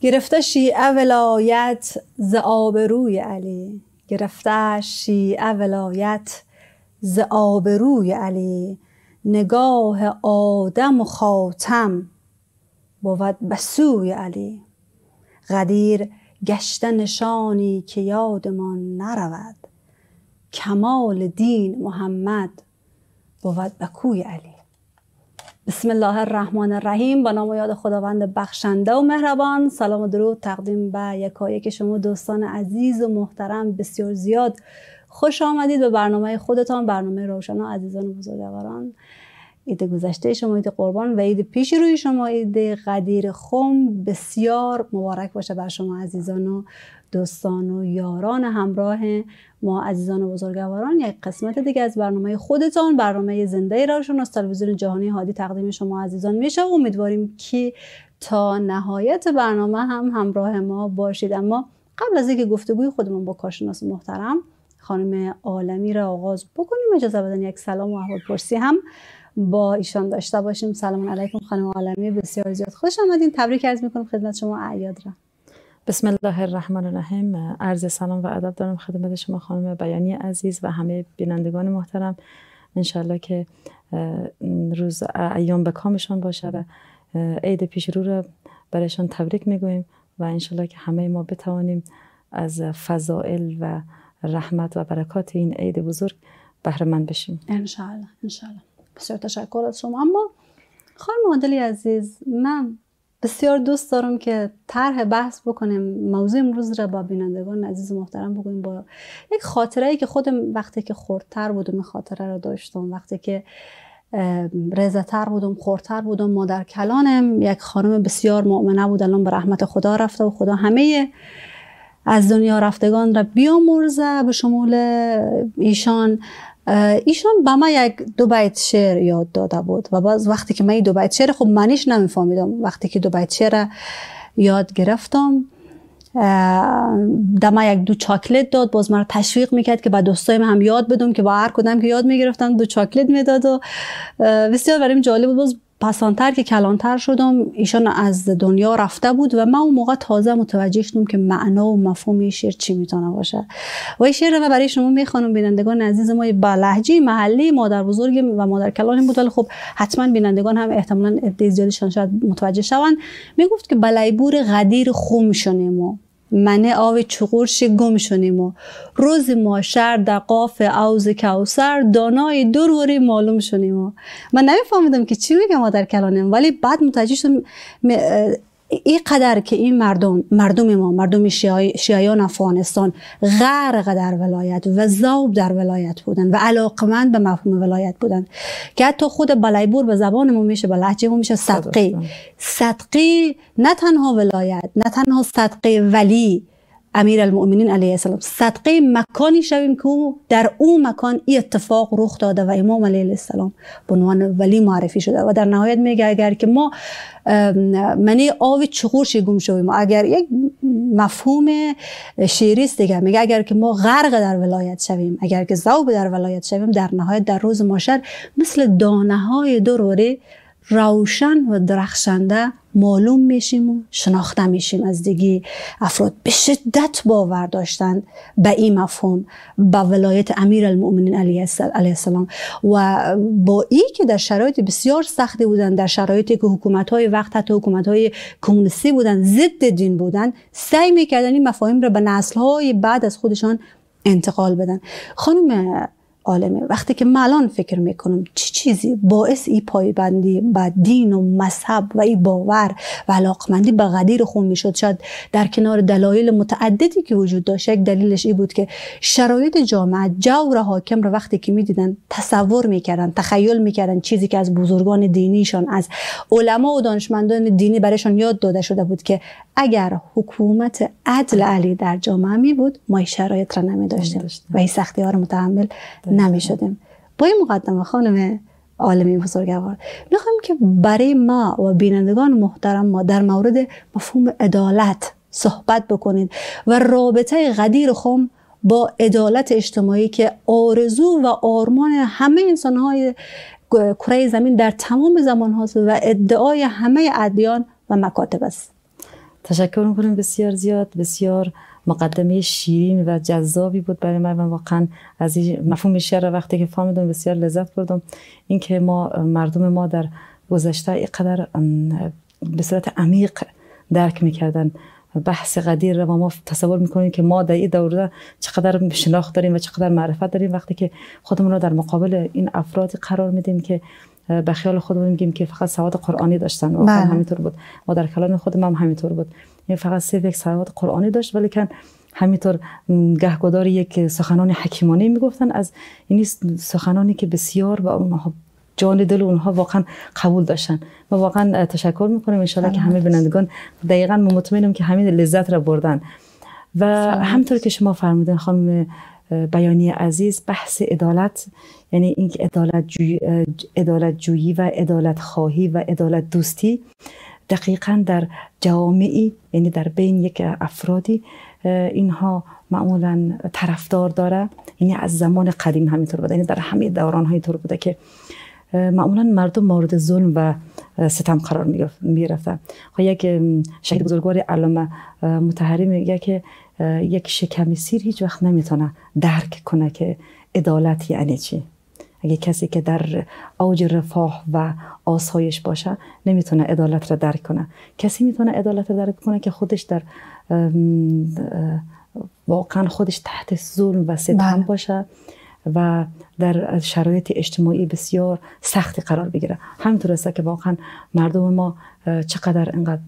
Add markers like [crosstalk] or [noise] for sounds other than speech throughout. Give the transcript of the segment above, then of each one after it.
گرفته شیعه ولایت ز آبروی علی. گرفته شیعه ولایت ز آبروی علی. نگاه آدم و خاتم بود به سوی علی. غدیر گشته نشانی که یادمان نرود. کمال دین محمد بود به کوی علی. بسم الله الرحمن الرحیم با نام و یاد خداوند بخشنده و مهربان سلام و درود تقدیم به یکایک شما دوستان عزیز و محترم بسیار زیاد خوش آمدید به برنامه خودتان برنامه روشن و عزیزان و بزرگواران عید گذشته شما عید قربان و عید پیش روی شما عید قدیر خم بسیار مبارک باشه بر شما عزیزان و دوستان و یاران همراه ما عزیزان و بزرگواران یک قسمت دیگه از برنامه خودتان برنامه زنده روشن از تلویزیون جهانی هادی تقدیم شما عزیزان میشه. امیدواریم که تا نهایت برنامه هم همراه ما باشید. اما قبل از اینکه گفتگوی خودمون با کارشناس محترم خانم عالمی را آغاز بکنیم. اجازه بدن یک سلام و احوال پرسی هم با ایشان داشته باشیم. سلام علیکم خانم عالمی بسیار زیاد خوش آمدین. تبریک عرض می‌کنم خدمت شما اعیاد را. بسم الله الرحمن الرحیم. عرض سلام و ادب دارم خدمت شما خانم بیانی عزیز و همه بینندگان محترم. انشالله که روز ایام به کامشان باشه و عید پیش رو را برایشان تبریک می‌گوییم و انشالله که همه ما بتوانیم از فضائل و رحمت و برکات این عید بزرگ بهره مند بشیم. انشالله انشالله. بسیار تشکر از شما. اما خانم عادلی عزیز من بسیار دوست دارم که طرح بحث بکنیم. موضوع امروز را با بینندگان عزیز محترم بگویم با یک خاطره ای که خودم وقتی که خردتر بودم این خاطره را داشتم. وقتی که رزتر بودم خورتر بودم مادر کلانم یک خانم بسیار مؤمنه بود الان به رحمت خدا رفته و خدا همه از دنیا رفتگان را بیامرزه به شمول ایشان. ایشان به ما یک دو بیت شعر یاد داده بود و باز وقتی که من دو بیت شعر خب منیش نمیفهمیدم. وقتی که دو بیت شعر یاد گرفتم دما یک دو چاکلت داد. باز مرا تشویق می‌کرد که با دوستایم هم یاد بدم که با هر کدام که یاد می‌گرفتم دو چاکلت می‌داد و بسیار بریم جالب بود. باز پسانتر که کلانتر شدم. ایشان از دنیا رفته بود و من اون موقع تازه متوجه شدم که معنا و مفهوم این شعر چی می‌تونه باشه. و این شعر رو برای شما می‌خوانم. بینندگان عزیز ما با لهجه محلی مادر بزرگ و مادر کلان بود. ولی خب حتما بینندگان هم احتمالا عده زیادشان شاید متوجه شوند. می‌گفت که بلیبور غدیر خوم شنیم منه آو چغورش گم شنیم و روز ماشر در قاف اوز کوسر دانای دوروری معلوم شنیم و من نمیفهمیدم که چی میگم مادر کلانم ولی بعد متوجه شدم این قدر که این مردم مردم ما مردم شیعیان افغانستان غرق در ولایت و زوب در ولایت بودن و علاقمند به مفهوم ولایت بودن. که حتی خود بلیبور به زبان ما میشه به لحجه ما میشه صدقی. صدقی نه تنها ولایت نه تنها صدقه ولی امیر المؤمنین علیه السلام. صدقه مکانی شویم که در اون مکان این اتفاق رخ داده و امام علیه السلام به عنوان ولی معرفی شده. و در نهایت میگه اگر که ما منی آب چغورش گم شویم؟ اگر یک مفهوم شیری است دیگه. میگه اگر که ما غرق در ولایت شویم اگر که ذوب در ولایت شویم در نهایت در روز ماشر مثل دانه های دروری روشن و درخشنده معلوم میشیم و شناخته میشیم. از دیگه افراد به شدت باور داشتند به این مفهوم به ولایت امیر المؤمنین علیه السلام. و با این که در شرایط بسیار سختی بودن در شرایطی که حکومت های وقت حتی حکومت های کمونیستی بودن ضد دین بودن سعی می‌کردن این مفاهیم را به نسل های بعد از خودشان انتقال بدن. خانم عالمه. وقتی که من الان فکر می‌کنم چی چیزی باعث ای پایبندی به دین و مذهب و ای باور و علاقمندی به غدیر خون می‌شد شاید در کنار دلایل متعددی که وجود داشت یک دلیلش ای بود که شرایط جامعه جور حاکم رو وقتی که می‌دیدن تصور می‌کردن تخیل می‌کردن چیزی که از بزرگان دینیشان از علما و دانشمندان دینی برایشان یاد داده شده بود که اگر حکومت عدل علی در جامعه می بود ما شرایط را نمی داشتیم و این سختی ها رو متحمل نمی شدیم با این مقدمه خانم عالمی بزرگوار می‌خوایم که برای ما و بینندگان محترم ما در مورد مفهوم عدالت صحبت بکنید و رابطه غدیر خم با عدالت اجتماعی که آرزو و آرمان همه انسانهای کره زمین در تمام زمان هاست و ادعای همه ادیان و مکاتب است. تشکر می‌کنم بسیار زیاد بسیار مقدمه شیرین و جذابی بود برای من واقعا از این مفهوم شعر وقتی که فهمیدم بسیار لذت بردم. اینکه ما مردم ما در گذشته اینقدر به صورت عمیق درک می‌کردن. بحث قدیر و ما تصور می‌کنیم که ما در این دوره چقدر شناخت داریم و چقدر معرفت داریم وقتی که خودمون رو در مقابل این افرادی قرار میدیم که به خیال خودمون میگیم که فقط سواد قرآنی داشتن. و بله. همینطور بود. ما در کلام خودم هم همینطور بود. فقط صرف یک سواد قرآنی داشت ولی کن همینطور گهگدار یک سخنان حکیمانه می‌گفتن. از این سخنانی که بسیار و اونها جان دل اونها واقعا قبول داشتن. و واقعا تشکر می‌کنم ان که همه بینندگان دقیقا مطمئنم که همین لذت را بردن. و همطور که شما فرمودین خانم بیانی عزیز بحث عدالت یعنی این عدالت جویی, عدالت جویی و عدالت خواهی و عدالت دوستی. دقیقا در جوامعی یعنی در بین یک افرادی اینها معمولا طرفدار داره. یعنی از زمان قدیم همینطور بوده. یعنی در همه دوران های طور بوده که معمولا مردم مورد ظلم و ستم قرار می رفتن خب یک شهید بزرگوار علامه متحری میگه که یک شکمی سیر هیچ وقت نمی‌تونه درک کنه که عدالت یعنی چی. اگه کسی که در اوج رفاه و آسایش باشه نمی‌تونه عدالت را درک کنه کسی می‌تونه عدالت را درک کنه که خودش در واقعا خودش تحت ظلم و ستم بله. باشه و در شرایط اجتماعی بسیار سختی قرار بگیره همینطور است که واقعا مردم ما چقدر انقدر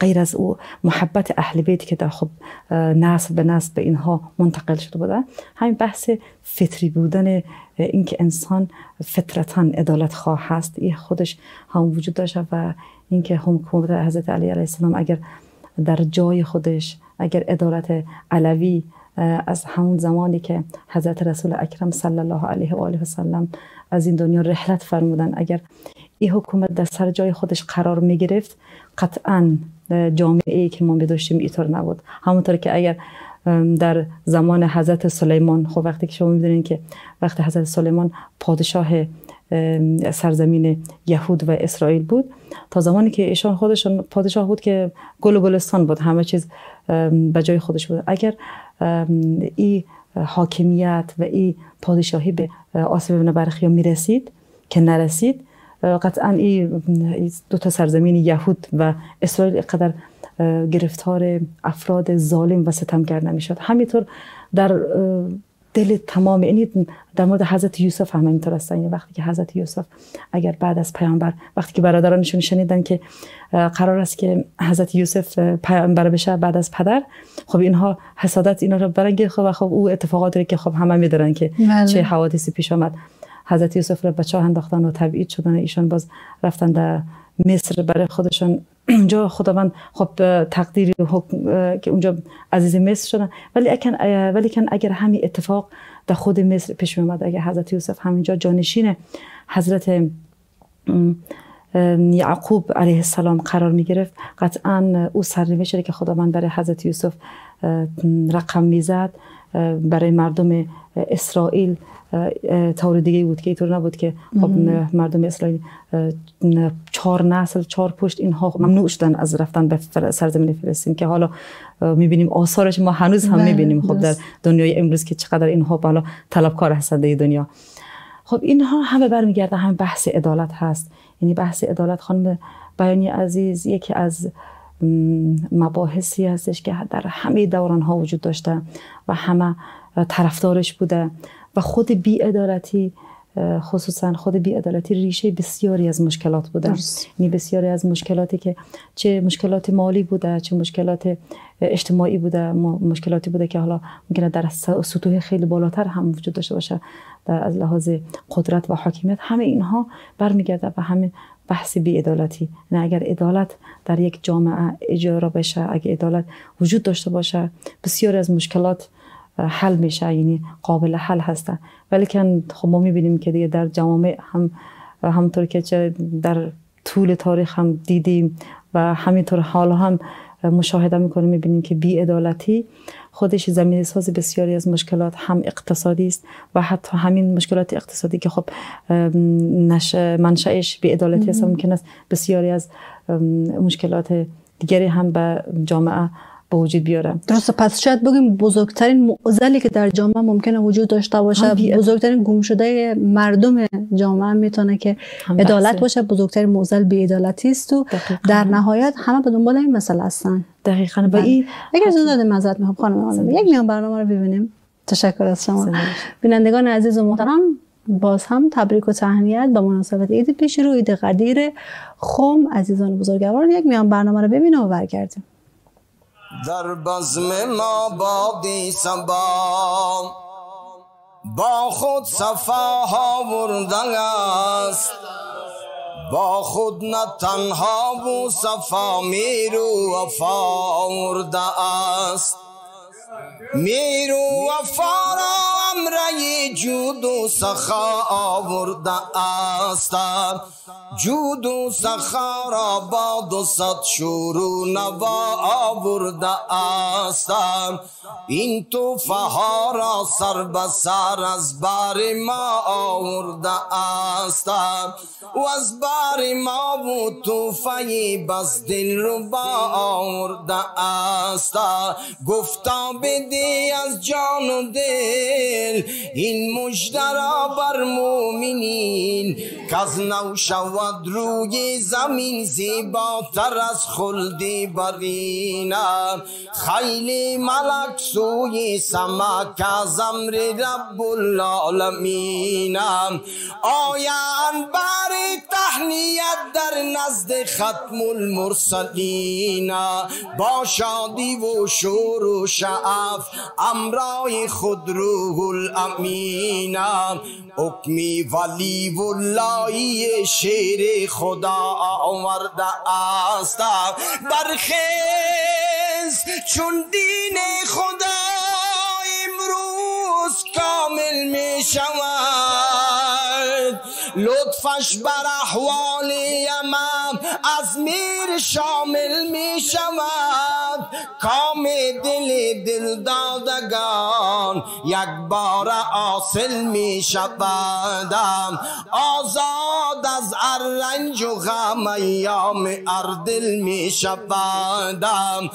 غیر از او محبت اهل بیت که در خب نسل به نسل به اینها منتقل شده بوده. همین بحث فطری بودن اینکه انسان فطرتا عدالت خواه هست این خودش هم وجود داشته و اینکه حکومت حضرت علی علیه السلام اگر در جای خودش اگر عدالت علوی از همون زمانی که حضرت رسول اکرم صلی الله علیه و آله و سلم از این دنیا رحلت فرمودن اگر این حکومت در سر جای خودش قرار می گرفت قطعا جامعه ای که ما می داشتیم اینطور نبود. همونطور که اگر در زمان حضرت سلیمان خب وقتی که شما می‌دونید که وقتی حضرت سلیمان پادشاه سرزمین یهود و اسرائیل بود تا زمانی که ایشان خودشون پادشاه بود که گل و گلستان بود همه چیز به جای خودش بود. اگر این حاکمیت و این پادشاهی به آسیب ابن برخیا می‌رسید که نرسید قطعا این دو تا سرزمین یهود و اسرائیل قدر گرفتار افراد ظالم و ستمگر نمی‌شد همینطور در دل تمام یعنی در مورد حضرت یوسف هم اینطور است. یعنی وقتی که حضرت یوسف اگر بعد از پیامبر وقتی که برادرانشون شنیدن که قرار است که حضرت یوسف پیامبر بشه بعد از پدر خب اینها حسادت اینا رو برنگ خب خب او اتفاقاتی که خب همه میدارن که بله. چه حوادثی پیش آمد. حضرت یوسف رو بچه انداختن و تبعید شدن. ایشان باز رفتن در مصر برای خودشون [clears throat] اونجا خداوند خب تقدیر که اونجا عزیز مصر شدن. ولی اکن ولی کن اگر همین اتفاق در خود مصر پیش می اومد اگر حضرت یوسف همینجا جانشین حضرت یعقوب علیه السلام قرار می گرفت. قطعا او سرنوشتی که خداوند برای حضرت یوسف رقم می‌زد برای مردم اسرائیل طور دیگه بود که اینطور نبود که خب مردم اسرائیل چهار نسل چهار پشت اینها ممنوع شدن از رفتن به سرزمین فلسطین که حالا می‌بینیم آثارش ما هنوز هم بله، می‌بینیم خب در دنیای امروز که چقدر اینها بالا طلبکار هستند در دنیا. خب اینها همه برمیگرده هم بحث عدالت هست. یعنی بحث عدالت خانم بیانی عزیز یکی از مباحثی هستش که در همه دوران ها وجود داشته و همه طرفدارش بوده و خود بیعدالتی خصوصا خود بیعدالتی ریشه بسیاری از مشکلات بوده. یعنی بسیاری از مشکلاتی که چه مشکلات مالی بوده چه مشکلات اجتماعی بوده مشکلاتی بوده که حالا ممکنه در سطوح خیلی بالاتر هم وجود داشته باشه. در از لحاظ قدرت و حاکمیت همه اینها برمیگرده به همین بحث بیعدالتی. نه اگر عدالت در یک جامعه اجرا بشه اگر عدالت وجود داشته باشه بسیاری از مشکلات حل میشه یعنی قابل حل هستن ولی که خب ما می‌بینیم که دیگه در جوامع هم همونطور که در طول تاریخ هم دیدیم و همینطور حال هم مشاهده می‌کنیم می‌بینیم که بیعدالتی خودش زمین ساز بسیاری از مشکلات هم اقتصادی است و حتی همین مشکلات اقتصادی که خب منشأش بیعدالتی است ممکن است بسیاری از مشکلات دیگری هم به جامعه به وجود بیاره. درسته پس شاید بگیم بزرگترین معضلی که در جامعه ممکنه وجود داشته باشه بزرگترین گم شده مردم جامعه می‌تونه که عدالت باشه بزرگترین معضل بی‌عدالتی است و در نهایت همه به دنبال این مسئله هستن. دقیقاً با بله. این اگر اجازه دادیم معذرت می‌خوام خانم یک میان برنامه رو ببینیم. تشکر از شما. بینندگان عزیز و محترم باز هم تبریک و تهنیت به مناسبت عید پیش رو عید قدیر خم عزیزان بزرگوار یک میان برنامه رو ببینیم و برگردیم در بزم ما بادی سبا با خود صفا ها وردن است. با خود نه تنها و صفا میرو وفا ورده است. میرو وفا را امره جود و سخا آورده است. جود و سخا را با دو ست شروع نوا آورده است این تو ها را سر به از بار ما آورده است و از بار ما و توفه بس دل رو با آورده است گفتا بدی از جان و دل این مجدرا بر مومنین. که نو روی زمین زیباتر از خلدی برینم خیلی ملک سوی سمک از امر رب العالمینم آیان بر تحنیت در نزد ختم المرسلین. با شادی و شور و شعف امرای خود روح الامینم حکمی ولی ولایی شیر خدا آورده است برخیز چون دین خدا امروز کامل می شود لطفش بر احوال یمم از میر شامل می شود کام دل دل دادگان یک بار آسل می شودم آزاد از ارنج و غم ایام اردل می شودم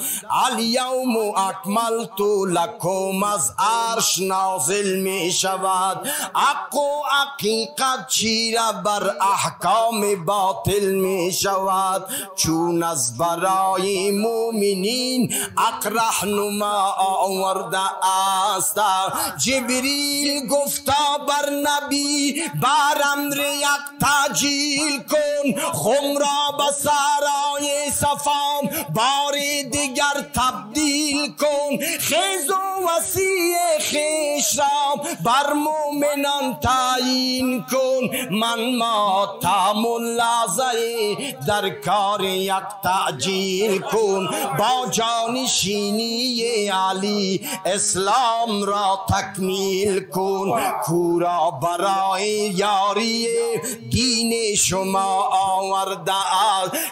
الیوم اکملت لکم از عرش نازل می شود حق و حقیقت چیره بر احکام باطل می شود چون از برای مؤمنین اقرح نما آورده است. جبریل گفتا بر نبی بر امر یک تاجیل کن. خم را به سرای صفام بار دیگر تبدیل کن. خیز و وسیع خیش را بر مؤمنان تعیین کن. من ما تامل لازه در کار یک تعجیل کن. با جانشینی علی اسلام را تکمیل کن کورا برای یاری. دین شما آورده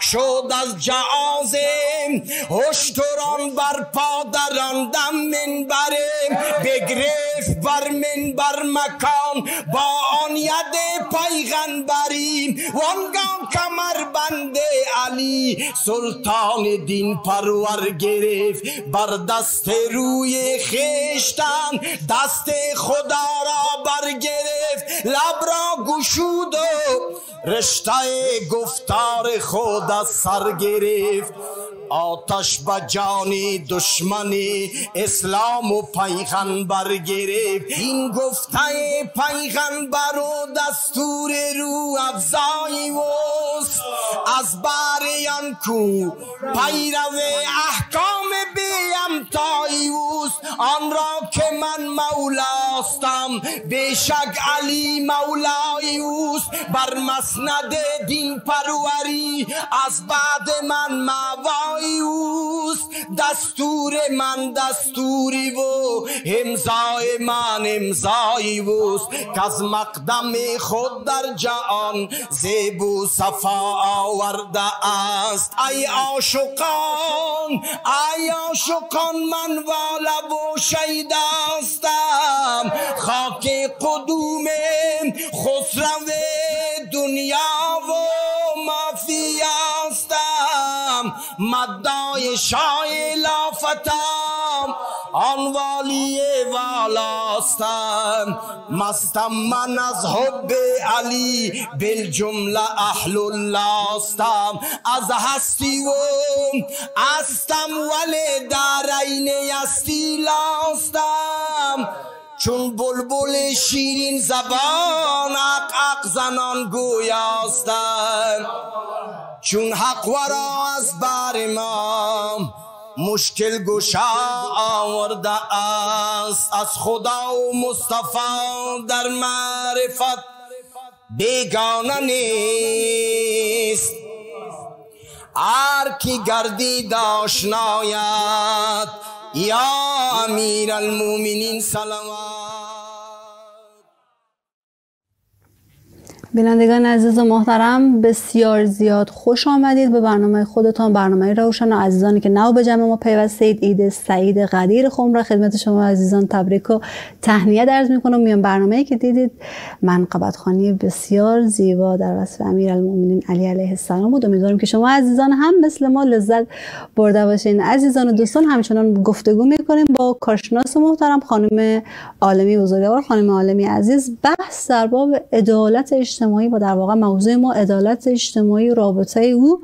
شد از جعازم هشتران بر پادراندم منبرم بگرفت بر منبر مکان با آن ید پیغنبریم وانگام کمر بنده علی سلطان دین پرور گرفت بر دست روی خیشتن دست خدا را برگرفت. لب را گشود و رشته گفتار خود از سر گرفت. آتش به جانی دشمنی اسلام و پیغنبر گرفت. این گفته پیغنبر و دستور رو افزای وست از باریان کو پیرو احکام بیم وست آن را که من مولاستم. بشک علی مولای بر مسند دین پروری از بعد من موای دستور من دستوری و امضای من امضای اوست. که از مقدم خود در جهان زیب صفا آورده است. ای آشقان ای آشقان من والا و شید هستم؟ خاک قدوم خسرو دنیا و مافیا هستم. مدام شای لافتم آن والی والاستم مستم من از حب علی بالجمله اهل اللاستم از هستی و استم ولی دارین یستی لاستم. چون بلبل شیرین زبان اق زنان گویاستم چون حق ورا از بر ما مشکل گشا آورده است. از خدا و مصطفی در معرفت بیگانه نیست. هر کی گردی داشنایت یا امیر المومنین سلامات بینندگان عزیز و محترم بسیار زیاد خوش آمدید به برنامه خودتان برنامه روشن و عزیزانی که نو به جمع ما پیوستید. عید سعید قدیر خم را خدمت شما عزیزان تبریک و تهنیت عرض می‌کنم. میان برنامه که دیدید منقبت خانی بسیار زیبا در وصف امیر المؤمنین علی علیه السلام بود. امیدوارم که شما عزیزان هم مثل ما لذت برده باشین. عزیزان و دوستان همچنان گفتگو می‌کنیم با کارشناس محترم خانم عالمی بزرگوار خانم عالمی عزیز. بحث در باب عدالت اجتماعی و در واقع موضوع ما عدالت اجتماعی رابطه او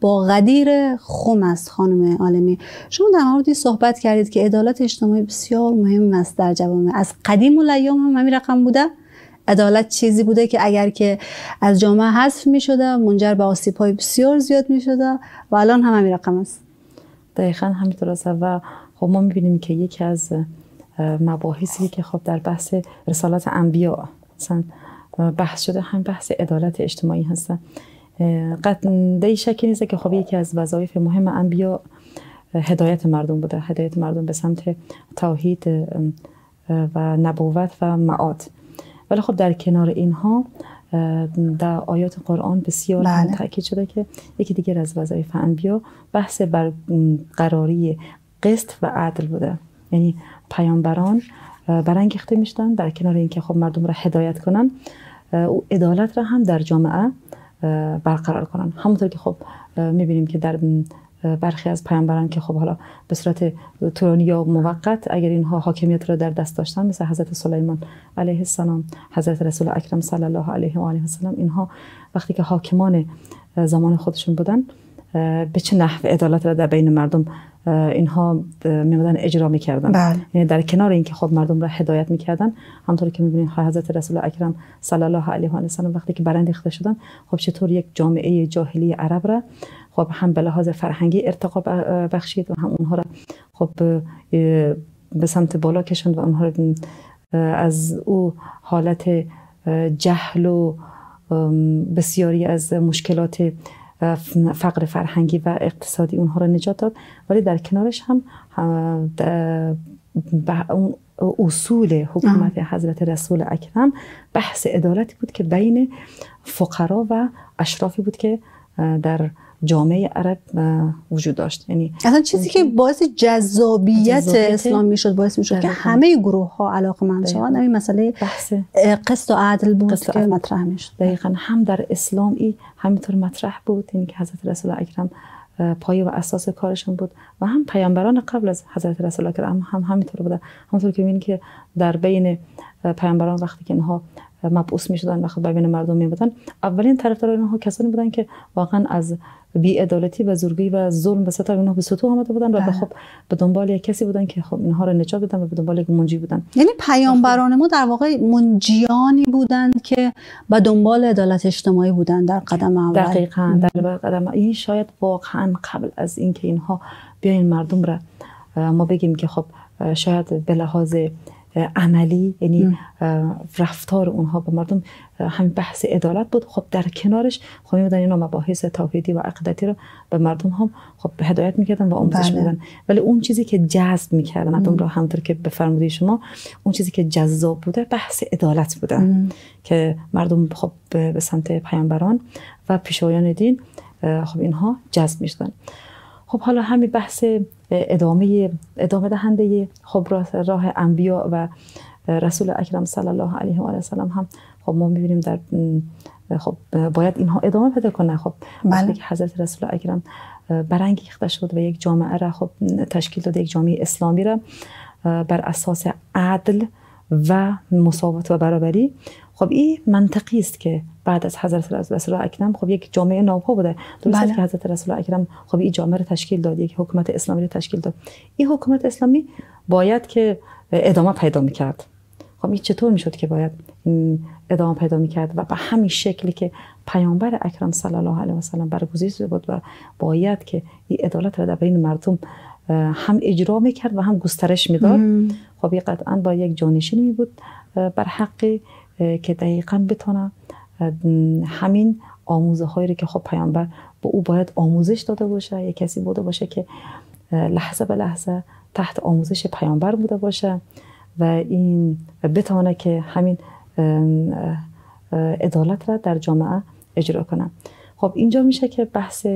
با قدیر خم است خانم عالمی. شما در موردی صحبت کردید که عدالت اجتماعی بسیار مهم است در جوامع. از قدیم الایام هم همین رقم بوده. عدالت چیزی بوده که اگر که از جامعه حذف می شده منجر به آسیب های بسیار زیاد می شده و الان هم همین رقم است. دقیقا همینطور است و خب ما می‌بینیم که یکی از مباحثی که خب در بحث رسالت انبیا مثلا بحث شده هم بحث عدالت اجتماعی هستن. قطعا شکی نیست که خب یکی از وظایف مهم انبیا هدایت مردم بوده. هدایت مردم به سمت توحید و نبوت و معاد. ولی خب در کنار اینها در آیات قرآن بسیار بله. تاکید شده که یکی دیگر از وظایف انبیا بحث برقراری قسط و عدل بوده. یعنی پیامبران برانگیخته می‌شدن در کنار اینکه خب مردم را هدایت کنن. او عدالت را هم در جامعه برقرار کنن. همونطور که خب می‌بینیم که در برخی از پیامبران که خب حالا به صورت طولانی یا موقت اگر اینها حاکمیت را در دست داشتن مثل حضرت سلیمان علیه السلام حضرت رسول اکرم صلی الله علیه و آله و اینها وقتی که حاکمان زمان خودشون بودن به چه نحو عدالت را در بین مردم اینها میمدن اجرا می‌کردن بله. یعنی در کنار اینکه خب مردم را هدایت می‌کردن همطور که می‌بینید حضرت رسول اکرم صلی الله علیه و سلم وقتی که برانگیخته شدن خب چطور یک جامعه جاهلی عرب را خب هم به لحاظ فرهنگی ارتقا بخشید و هم اونها را خب به سمت بالا کشند و اونها را از او حالت جهل و بسیاری از مشکلات فقر فرهنگی و اقتصادی اونها را نجات داد. ولی در کنارش هم اون اصول حکومت حضرت رسول اکرم بحث عدالتی بود که بین فقرا و اشرافی بود که در جامعه عرب وجود داشت. یعنی اصلا چیزی که باعث جذابیت, اسلام می‌شد باعث می‌شد که همه گروه ها علاقه من شوند. همین مسئله بحث. قسط و عدل بود قسط که مطرح می‌شد. دقیقا. هم در اسلام ای همینطور مطرح بود یعنی که حضرت رسول اکرم پایه و اساس کارشون بود. و هم پیامبران قبل از حضرت رسول اکرم هم همینطور بوده. همونطور که می‌بینید که در بین پیامبران وقتی که اینها مبعوث می شدن و خب بین مردم می بودن اولین طرفدار اینها کسانی بودن که واقعا از بی عدالتی و زورگی و ظلم به سطح اینها به سطوح آمده بودن و بله. خب به دنبال یک کسی بودن که خب اینها رو نجات بدن و به دنبال یک منجی بودن. یعنی پیامبران ما در واقع منجیانی بودند که به دنبال عدالت اجتماعی بودن در قدم اول. دقیقاً در قدم این شاید واقعا قبل از اینکه اینها بیاین مردم را ما بگیم که خب شاید به لحاظ عملی یعنی رفتار اونها با مردم همین بحث عدالت بود. خب در کنارش خب میبودن اینا مباحث توحیدی و عقیدتی رو به مردم هم خب هدایت می‌کردن و آموزش بله. میدن ولی اون چیزی که جذب می‌کردن مردم رو همطور که بفرمودید شما اون چیزی که جذاب بوده بحث عدالت بوده. که مردم خب به سمت پیامبران و پیشوایان دین خب اینها جذب می‌شدن. خب حالا همین بحث ادامه ادامه دهنده خب راه انبیا و رسول اکرم صلی الله علیه و سلم هم خب ما می‌بینیم در خب باید اینها ادامه پیدا کنه خب بله. که حضرت رسول اکرم برانگیخته شد و یک جامعه را خب تشکیل داد یک جامعه اسلامی را بر اساس عدل و مساوات و برابری خب این منطقی است که بعد از حضرت رسول اکرم خب یک جامعه نوپا بوده. درست بله. که حضرت رسول اکرم خب این جامعه رو تشکیل داد یک حکومت اسلامی رو تشکیل داد. این حکومت اسلامی باید که ادامه پیدا می‌کرد. خب این چطور می‌شد که باید ادامه پیدا می‌کرد؟ و به همین شکلی که پیامبر اکرم صلی الله علیه و سلم برگزیده بود و باید که این عدالت را در بین مردم هم اجرا می‌کرد و هم گسترش می‌داد. خب این قطعا با یک جانشینی می بود اه، بر حقی که دقیقا بتونه همین آموزه هایی که خب پیامبر به او باید آموزش داده باشه یک کسی بوده باشه که لحظه به لحظه تحت آموزش پیامبر بوده باشه و این و بتونه که همین عدالت را در جامعه اجرا کنه خب اینجا میشه که بحث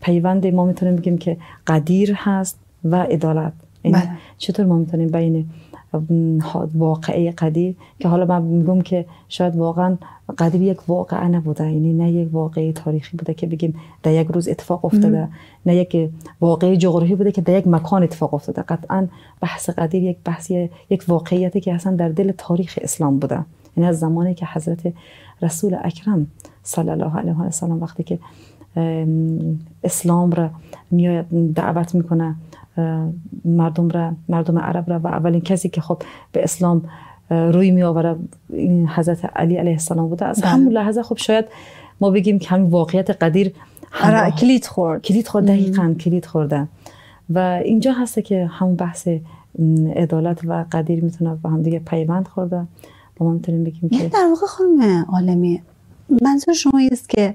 پیوند ما می‌تونیم بگیم که قدیر هست و عدالت بله. چطور ما می‌تونیم بین واقعه قدیر که حالا من میگم که شاید واقعا قدیر یک واقعه نبوده. یعنی نه یک واقعه تاریخی بوده که بگیم در یک روز اتفاق افتاده نه یک واقعه جغرافی بوده که در یک مکان اتفاق افتاده. قطعا بحث قدیر یک بحثی یک واقعیتی که اصلا در دل تاریخ اسلام بوده. یعنی از زمانی که حضرت رسول اکرم صلی الله علیه و سلم وقتی که اسلام را میاد دعوت می‌کنه مردم را مردم عرب را و اولین کسی که خب به اسلام روی می آوره این حضرت علی علیه السلام بوده. از بله. همون لحظه خب شاید ما بگیم که همین واقعیت قدیر آره کلید خورد. کلید خورد دقیقا کلید خورده. و اینجا هست که همون بحث عدالت و قدیر می‌تونه با هم دیگه پیوند خورده. و ما می‌تونیم بگیم که در واقع خانم عالمی منظور شما است که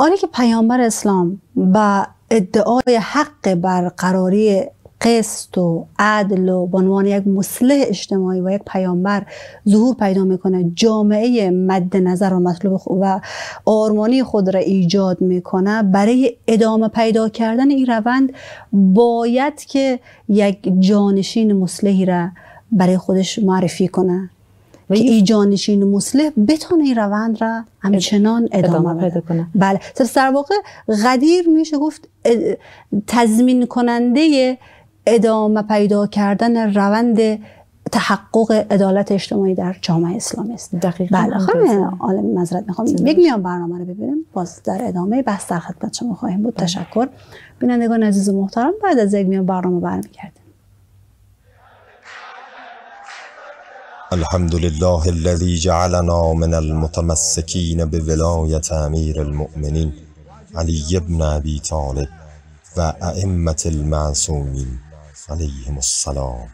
آنی که پیامبر اسلام با ادعای حق برقراری قسط و عدل و به عنوان یک مصلح اجتماعی و یک پیامبر ظهور پیدا می‌کنه جامعه مد نظر و مطلوب و آرمانی خود را ایجاد می‌کنه برای ادامه پیدا کردن این روند باید که یک جانشین مصلحی را برای خودش معرفی کنه. و این جانشین مصلح بتونه این روند را همچنان ادامه, ادامه بده. پیدا کنه. بله. در واقع قدیر میشه گفت تضمین کننده ادامه پیدا کردن روند تحقق عدالت اجتماعی در جامعه اسلامی است. دقیقا بله. خانم. عالم معذرت می‌خوام یک میان برنامه رو ببینیم. باز در ادامه بحث در خدمت شما خواهیم بود. تشکر. بینندگان عزیز و محترم بعد از یک میان برنامه برمیگردیم. الحمد لله الذي جعلنا من المتمسكين بولاية أمير المؤمنين علي بن أبي طالب وأئمة المعصومين عليهم السلام.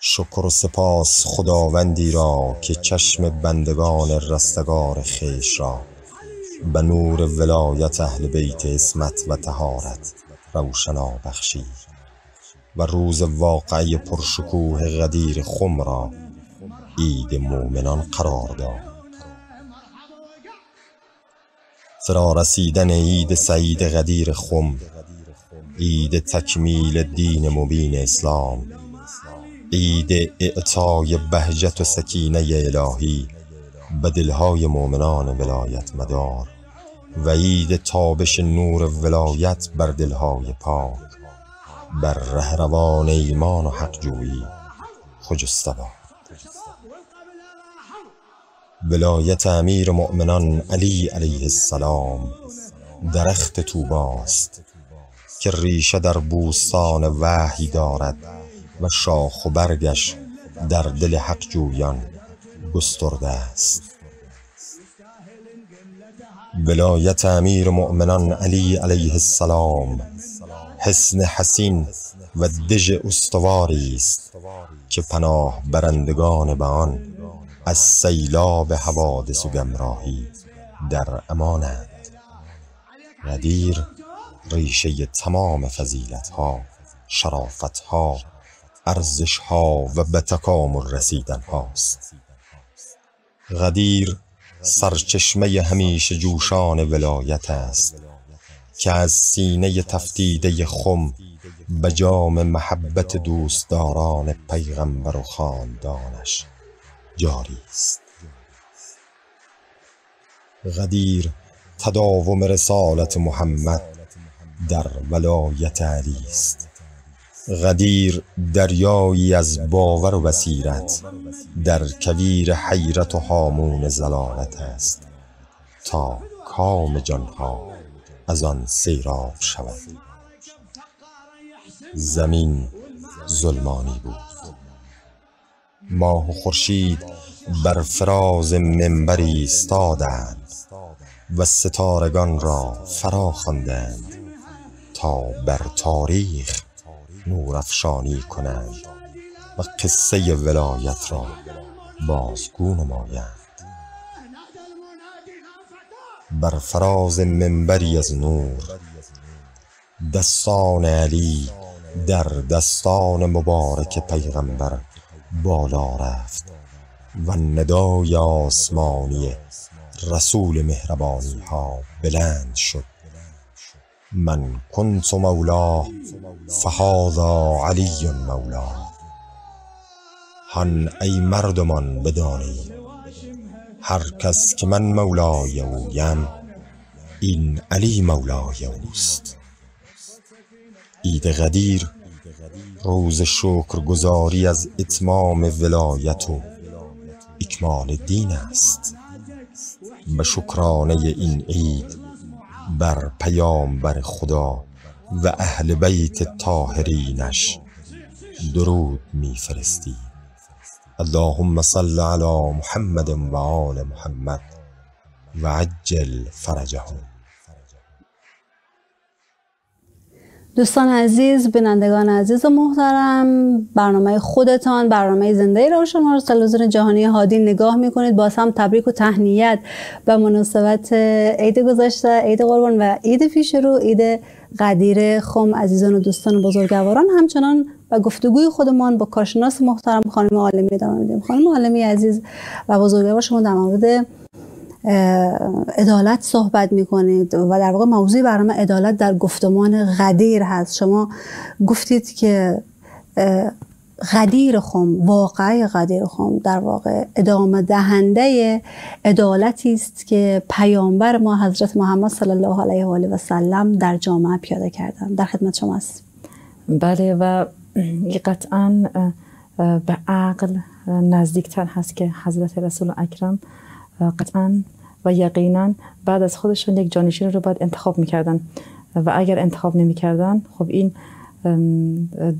شکر و سپاس خداوندی را که چشم بندگان رستگار خیش را به نور ولایت اهل بیت اسمت و تهارت روشنا بخشید. و روز واقعی پرشکوه غدیر خم را عید مؤمنان قرار داد. فرارسیدن عید سعید غدیر خم عید تکمیل دین مبین اسلام عید اعطای بهجت و سکینه الهی به دلهای مؤمنان ولایت مدار و عید تابش نور ولایت بر دلهای پاک بر رهروان ایمان و حق جویی. خجسته باد ولایت امیر مؤمنان علی علیه السلام درخت توباست که ریشه در بوستان وحی دارد و شاخ و برگش در دل حق جویان گسترده است. ولایت امیر مؤمنان علی علیه السلام حسن حسین و دژ استواری است که پناه برندگان به آن از سیلاب حوادث و گمراهی در امانند ردیر ریشه تمام فضیلت ها شرافت ها ارزش ها و به تکامل رسیدن هاست غدیر سرچشمه همیشه جوشان ولایت است. که از سینه تفتیده خم به جام محبت دوستداران پیغمبر و خاندانش جاری است. غدیر تداوم رسالت محمد در ولایت علی است. غدیر دریایی از باور و بصیرت در کویر حیرت و هامون زلالت است. تا کام جانها از آن سیراب شود. زمین ظلمانی بود. ماه و خورشید بر فراز منبری ایستادند و ستارگان را فرا خواندند تا بر تاریخ نور افشانی کنند و قصه ولایت را بازگو نمایند. بر فراز منبری از نور. دستان علی در دستان مبارک پیغمبر بالا رفت و ندای آسمانی رسول مهربانی ها بلند شد. من کنت مولاه فهذا علی مولاه هن ای مردمان بدانید هر کس که من مولای اویم این علی مولای اوست عید غدیر روز شکرگزاری از اتمام ولایت و اکمال دین است. به شکرانه این عید بر بر خدا و اهل بیت طاهرینش درود میفرستی اللهم صل على محمد وعلى محمد وعجل فرجهم. دوستان عزیز بینندگان عزیز و محترم برنامه خودتان برنامه زنده را شما رو تلویزیون جهانی هادی نگاه می‌کنید. باز هم تبریک و تهنیت به مناسبت عید گذشته عید قربان و عید پیش رو عید قدیر خم عزیزان و دوستان و بزرگواران. همچنان و گفتگوی خودمان با کارشناس محترم خانم عالمی ادامه میدیم. خانم عالمی عزیز و بزرگوار شما در مورد عدالت صحبت می‌کنید و در واقع موضوع برنامه عدالت در گفتمان غدیر هست. شما گفتید که غدیر خم واقعی غدیر خم در واقع ادامه دهنده عدالتی است که پیامبر ما حضرت محمد صلی الله علیه و آله و سلم در جامعه پیاده کردن در خدمت شما است بله و قطعا به عقل نزدیکتر هست که حضرت رسول اکرم قطعا و یقینا بعد از خودشون یک جانشین رو باید انتخاب می‌کردن و اگر انتخاب نمی‌کردن خب این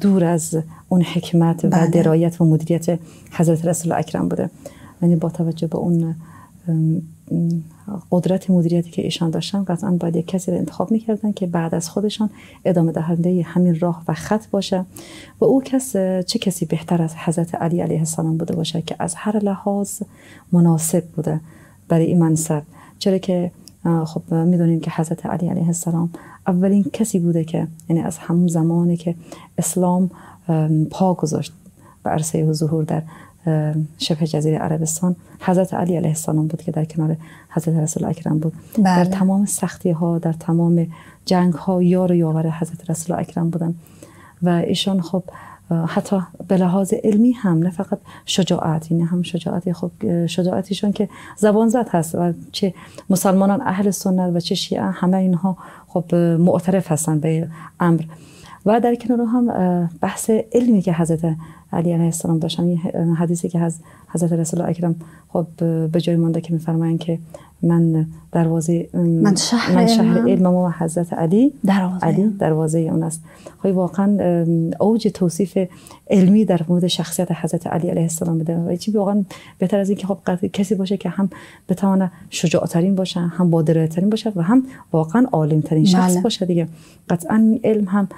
دور از اون حکمت و بله. درایت و مدیریت حضرت رسول اکرم بوده یعنی با توجه به اون قدرت مدیریتی که ایشان داشتن قطعا باید یک کسی رو انتخاب می‌کردن که بعد از خودشان ادامه دهنده همین راه و خط باشه و او کس چه کسی بهتر از حضرت علی علیه السلام بوده باشه که از هر لحاظ مناسب بوده برای این منصب. چرا که خب می‌دونیم که حضرت علی علیه السلام اولین کسی بوده که یعنی از همون زمانی که اسلام پا گذاشت به عرصه ظهور در شبه جزیره عربستان. حضرت علی علیه السلام بود که در کنار حضرت رسول اکرم بود. بله. در تمام سختی ها در تمام جنگ ها یار و یاور حضرت رسول اکرم بودن. و ایشان خب حتی به لحاظ علمی هم نه فقط شجاعت یعنی هم شجاعت خب شجاعتیشون که زبان زد هست و چه مسلمانان اهل سنت و چه شیعه همه اینها خب معترف هستن به امر. و در کنار هم بحث علمی که حضرت علی علیه السلام داشتن. این حدیثی که حضرت رسول اکرم خب به جای مانده که میفرمایند که من دروازه من شهر, من شهر علم. و حضرت علی دروازه علی دروازه اون است. خب واقعا اوج توصیف علمی در مورد شخصیت حضرت علی علیه السلام بده و چی واقعا بهتر از این که خب کسی باشه که هم بتونه شجاع باشه هم با ترین باشه و هم واقعا عالم ترین شخص بله. باشه دیگه. قطعا علم هم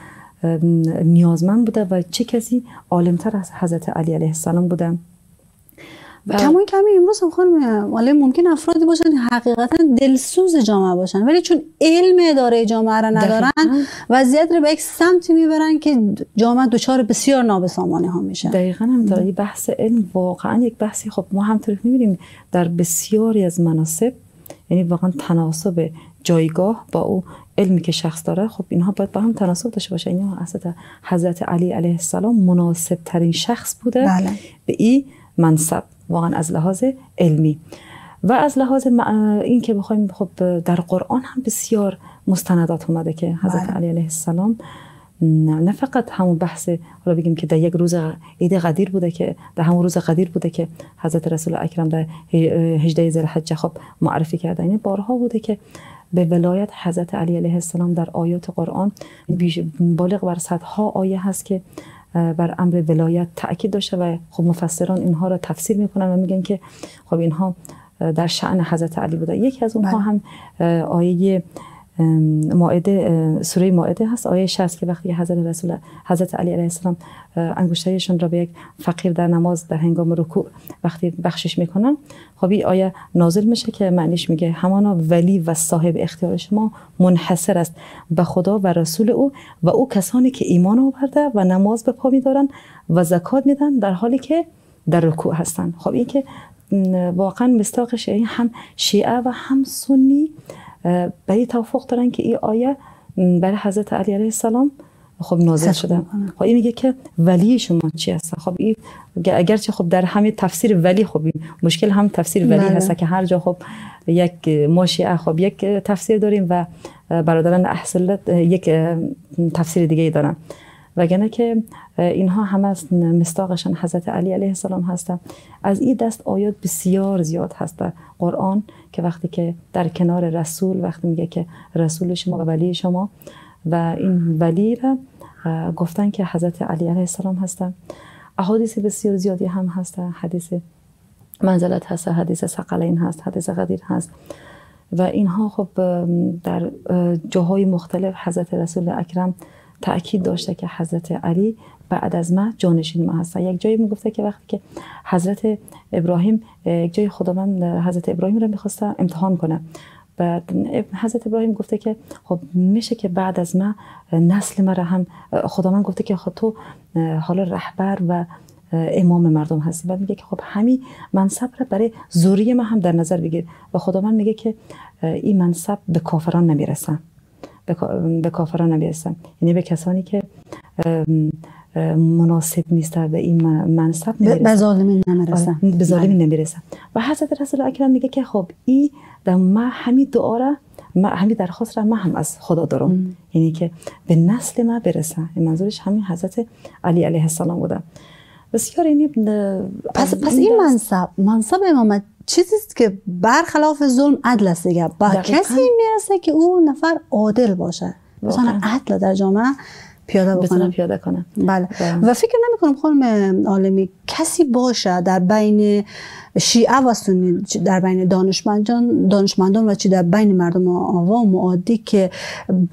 نیازمند بوده و چه کسی عالمتر از حضرت علی علیه السلام بوده. و کمی کمی امروز هم خانم حالا ممکن افرادی باشن حقیقتا دلسوز جامعه باشن ولی چون علم اداره جامعه را ندارن وضعیت رو به یک سمتی می‌برن که جامعه دچار بسیار نابسامانی ها میشه. دقیقا هم داره بحث علم واقعا یک بحثی خب ما همطور می‌بینیم در بسیاری از مناسب یعنی واقعا تناسب جایگاه با او علمی که شخص داره خب اینها باید با هم تناسب داشته باشه اینها حضرت حضرت علی علیه السلام مناسب ترین شخص بوده بله. به این منصب واقعا از لحاظ علمی و از لحاظ این که بخوایم خب در قرآن هم بسیار مستندات اومده که حضرت بله. علی علیه السلام نه فقط همون بحث حالا بگیم که در یک روز عید قدیر بوده که در همون روز قدیر بوده که حضرت رسول اکرم در 18 ذوالحجه خب معرفی کرده این بارها بوده که به ولایت حضرت علی علیه السلام در آیات قرآن بالغ بر صدها آیه هست که بر امر ولایت تاکید داشته و خب مفسران اینها را تفسیر می‌کنن و میگن که خب اینها در شأن حضرت علی بوده یکی از اونها بله. هم آیه مائده سوره مائده هست. آیه 60 که وقتی حضرت رسول حضرت علی علیه السلام انگشتایشون را به یک فقیر در نماز در هنگام رکوع وقتی بخشش می‌کنن خب این آیه نازل میشه که معنیش میگه همانا ولی و صاحب اختیار شما منحصر است به خدا و رسول او و او کسانی که ایمان آورده و نماز به پا میدارن و زکات میدن در حالی که در رکوع هستن. خب این که واقعا مستاقش هم شیعه و هم سنی به این توافق دارن که این آیه برای حضرت علی علیه السلام خب نازل شده. خب این میگه که ولی شما چی هست خب این اگرچه خب در همه تفسیر ولی خب مشکل هم تفسیر ولی بله. هست که هر جا خب یک ماشیه خب یک تفسیر داریم و برادران احسلت یک تفسیر دیگه دارن. وگرنه که اینها همه از مستاقشان حضرت علی علیه السلام هستن. از این دست آیات بسیار زیاد هست در قرآن که وقتی که در کنار رسول وقتی میگه که رسول شما و ولی شما و این ولی را گفتن که حضرت علی علیه السلام هستن احادیث بسیار زیادی هم هستن حدیث منزلت هست حدیث سقلین هست حدیث قدیر هست. و اینها خب در جاهای مختلف حضرت رسول اکرم تاکید داشته که حضرت علی بعد از ما جانشین ما هستن. یک جایی می‌گفته که وقتی که حضرت ابراهیم یک جای خداوند حضرت ابراهیم رو می‌خواسته امتحان کنه بعد حضرت ابراهیم گفته که خب میشه که بعد از ما نسل ما هم خداوند گفته که خب تو حالا رهبر و امام مردم هستی. بعد میگه که خب همین منصب را برای زوری ما هم در نظر بگیر. و خداوند میگه که این منصب به کافران نمی‌رسن. به کافران نمی‌رسن یعنی به کسانی که مناسب نیست به این منصب به ظالمین نمی‌رسن به ظالمین نمی‌رسن و حضرت رسول اکرم میگه که خب این در ما همین دعا را ما همین درخواست را ما هم از خدا دارم. یعنی که به نسل ما برسه منظورش همین حضرت علی علیه السلام بوده. بسیار اینی پس, پس این منصب منصب امامت چیزی است که برخلاف ظلم عدل است دیگه. با کسی می‌رسه که او نفر عادل باشه. مثلا عدل در جامعه پیاده بکنه. پیاده کنه. بله. و فکر نمی کنم خانم عالمی کسی باشه در بین شیعه و سنی در بین دانشمندان دانشمندان و چی در بین مردم عوام و عادی که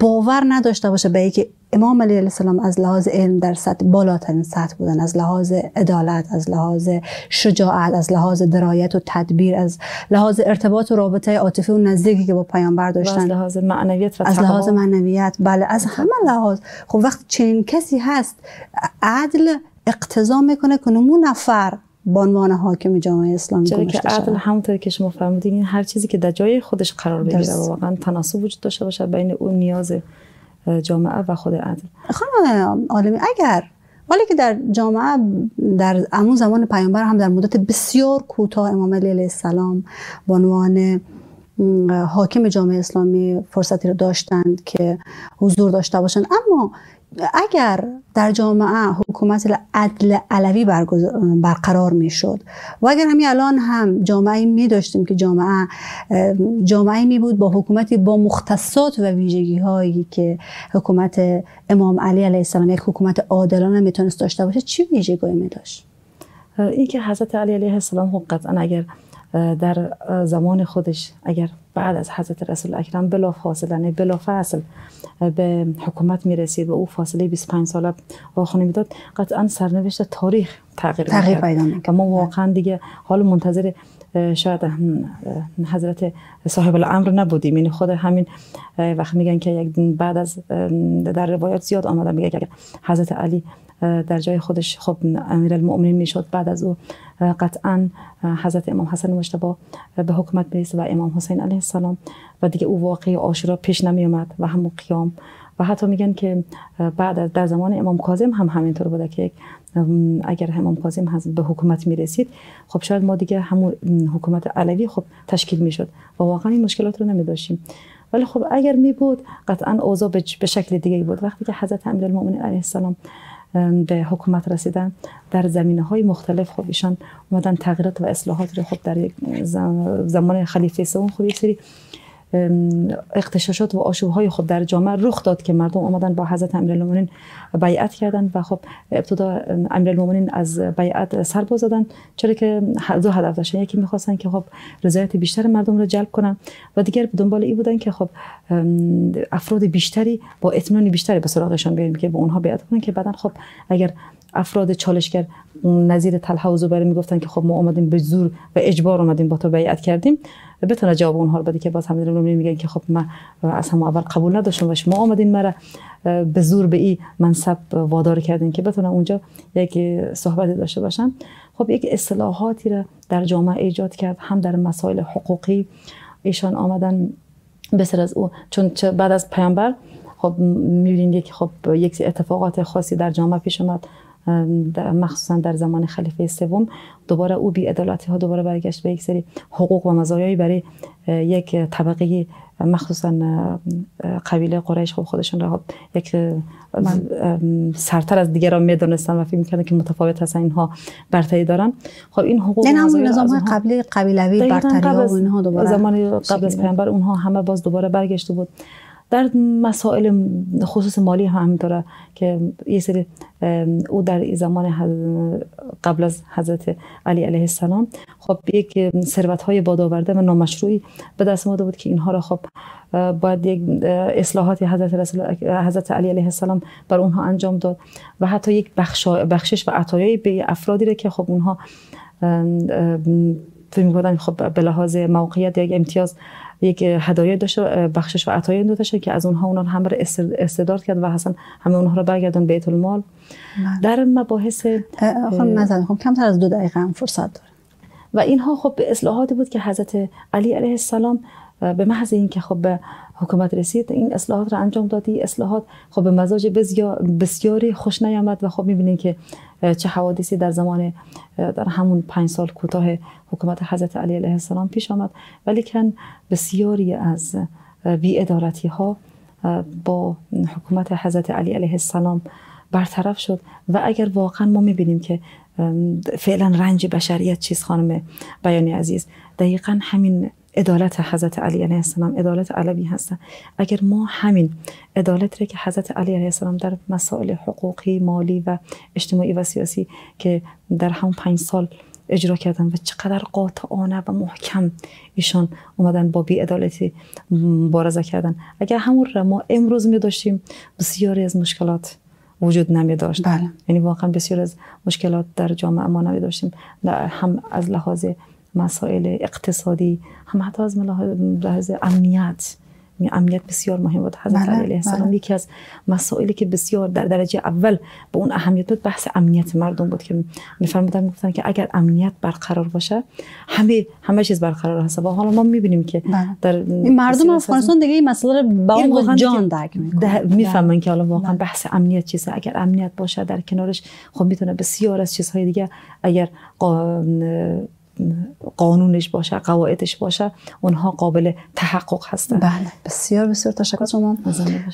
باور نداشته باشه به اینکه امام علی علیه السلام از لحاظ علم در سطح بالاترین سطح بودن از لحاظ عدالت از لحاظ شجاعت از لحاظ درایت و تدبیر از لحاظ ارتباط و رابطه عاطفی و نزدیکی که با پیامبر داشتن از لحاظ معنویت و از لحاظ معنویت بله از همه لحاظ. خب وقت چنین کسی هست عدل اقتضا می‌کنه که نمون نفر به عنوان حاکم جامعه اسلامی چرا که عدل همونطور که شما فرمودین هر چیزی که در جای خودش قرار بگیره و واقعا تناسب وجود داشته باشه بین اون نیاز جامعه و خود عدل. خانم عالمی اگر حالی که در جامعه در همون زمان پیامبر هم در مدت بسیار کوتاه امام علی علیه السلام به عنوان حاکم جامعه اسلامی فرصتی رو داشتند که حضور داشته باشند اما اگر در جامعه حکومت عدل علوی برقرار می شد و اگر همین الان هم جامعه می داشتیم که جامعه جامعه می بود با حکومتی با مختصات و ویژگی هایی که حکومت امام علی علیه السلام یک حکومت عادلانه می‌تونست داشته باشه چی ویژگی می داشت این که حضرت علی علیه السلام خب قطعا اگر در زمان خودش اگر بعد از حضرت رسول اکرم بلا فاصله نه بلا فاصل به حکومت می رسید و او فاصله 25 ساله آخونه می‌داد قطعا سرنوشت تاریخ تغییر تغییر پیدا که ما واقعا دیگه حال منتظر شاید حضرت صاحب الامر نبودیم. یعنی خود همین وقت میگن که یک بعد از در روایات زیاد آمده میگه که حضرت علی در جای خودش خب امیر المؤمنین می‌شد بعد از او قطعا حضرت امام حسن مجتبی به حکومت می‌رسه و امام حسین علیه السلام. و دیگه او واقعی عاشورا پیش نمی اومد و همون قیام. و حتی میگن که بعد در زمان امام کاظم هم همینطور بوده که اگر امام کاظم به حکومت می‌رسید خب شاید ما دیگه همون حکومت علوی خب تشکیل می‌شد و واقعا این مشکلات رو نمی داشتیم ولی خب اگر می بود قطعا اوضاع به شکل دیگه بود. وقتی که حضرت امیرالمومنین علیه السلام به حکومت رسیدن. در زمینه های مختلف خب ایشان اومدن تغییرات و اصلاحات رو خب در زمان خلیفه سوم خب یک سری اقتشاشات و آشوب های خود در جامعه رخ داد که مردم آمدن با حضرت امیرالمومنین بیعت کردن و خب ابتدا امیرالمومنین از بیعت سر دادن چرا که دو هدف داشتن یکی می‌خواستن که خب رضایت بیشتر مردم رو جلب کنن و دیگر به دنبال این بودن که خب افراد بیشتری با اطمینان بیشتری به سراغشان بیاریم که به اونها بیعت کنن که بعدا خب اگر افراد چالشگر نظیر طلحه و زبیر می‌گفتن که خب ما اومدیم به زور و اجبار اومدیم با تو بیعت کردیم بتونه جواب اونها رو بده که باز همین رو میگن که خب ما از هم اول قبول نداشتم و شما آمدین مرا. به زور به این منصب وادار کردین که بتونه اونجا یک صحبتی داشته باشن خب یک اصلاحاتی را در جامعه ایجاد کرد هم در مسائل حقوقی. ایشان آمدن بسر از او. چون بعد از پیامبر خب می‌بینید که خب یک اتفاقات خاصی در جامعه پیش اومد. مخصوصا در زمان خلیفه سوم دوباره او بی ها دوباره برگشت به یک سری حقوق و مزایایی برای یک طبقه مخصوصا قبیله قریش. خب خودشون را یک سرتر از دیگران می‌دونستن و فکر می‌کردن که متفاوت هستن اینها برتری دارن. خب این حقوق یعنی همون نظام های قبلی قبیلوی برتری ها و اینها دوباره زمان قبل از پیامبر اونها همه باز دوباره برگشته بود. در مسائل خصوص مالی هم همینطوره که یه سری او در زمان قبل از حضرت علی علیه السلام خب یک ثروت های بادآورده و نامشروعی به دست آمده بود که اینها را خب باید یک اصلاحات حضرت رسول حضرت علی علیه السلام بر اونها انجام داد و حتی یک بخشش و عطایایی به افرادی را که خب اونها فکر خب به لحاظ موقعیت یک امتیاز یک هدایای داشته بخشش و عطای داشته که از اونها اونها هم رو استعداد کرد و حسن همه اونها رو برگردن بیت المال. بله. در مباحث خانم نظر خب کمتر از دو دقیقه هم فرصت داره و اینها خب به اصلاحاتی بود که حضرت علی علیه السلام به محض اینکه خب به حکومت رسید این اصلاحات را انجام دادی اصلاحات خب به مزاج بسیاری خوش نیامد و خب می‌بینید که چه حوادثی در زمان در همون پنج سال کوتاه حکومت حضرت علی علیه السلام پیش آمد. ولی کن بسیاری از بی ها با حکومت حضرت علی علیه السلام برطرف شد و اگر واقعا ما می‌بینیم که فعلا رنج بشریت چیز خانم بیانی عزیز دقیقا همین عدالت حضرت علی علیه السلام عدالت علوی هستن. اگر ما همین عدالت را که حضرت علی علیه السلام در مسائل حقوقی مالی و اجتماعی و سیاسی که در همون پنج سال اجرا کردن و چقدر قاطعانه و محکم ایشان اومدن با بی عدالتی مبارزه کردن. اگر همون را ما امروز می داشتیم بسیاری از مشکلات وجود نمی داشت. بله. یعنی واقعا بسیار از مشکلات در جامعه ما نمی داشتیم. هم از لحاظ مسائل اقتصادی هم حتی از لحاظ امنیت یعنی امنیت بسیار مهم بود. حضرت بله، علیه السلام بله. یکی از مسائلی که بسیار در درجه اول به اون اهمیت بود بحث امنیت مردم بود که میفرمودن می‌گفتن که اگر امنیت برقرار باشه همه همه چیز برقرار هست. و حالا ما می‌بینیم که بله. در مردم افغانستان دیگه این مسئله رو با اون جان درک می‌فهمن که حالا واقعا بحث امنیت چیزه. اگر امنیت باشه در کنارش خب می‌تونه بسیار از چیزهای دیگه اگر قانونش باشه قواعدش باشه اونها قابل تحقق هستن. بله بسیار بسیار تشکر شما.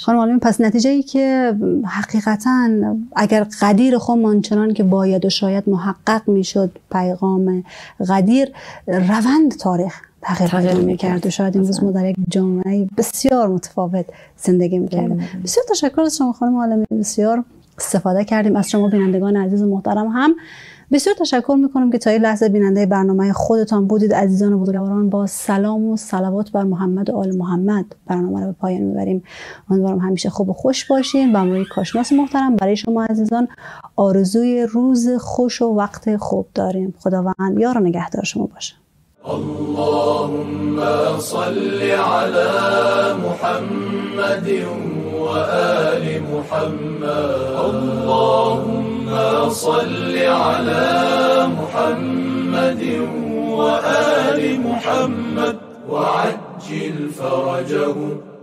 خانم پس نتیجه ای که حقیقتا اگر قدیر خود آنچنان که باید و شاید محقق می‌شد پیغام قدیر روند تاریخ تغییر پیدا می‌کرد. و شاید امروز ما در یک جامعه بسیار متفاوت زندگی می‌کردیم بسیار تشکر از شما خانم عالمی. بسیار استفاده کردیم. از شما بینندگان عزیز و محترم هم. بسیار تشکر می‌کنم که تا این لحظه بیننده برنامه خودتان بودید عزیزان و بزرگواران با سلام و صلوات بر محمد و آل محمد. برنامه رو به پایان می‌بریم. امیدوارم همیشه خوب و خوش باشین. و امروی کاشناس محترم برای شما عزیزان. آرزوی روز خوش و وقت خوب داریم. خداوند یار و نگهدار شما باشه. اللهم صل على محمد وآل محمد. اللهم صل على محمد وآل محمد وعجل فرجهم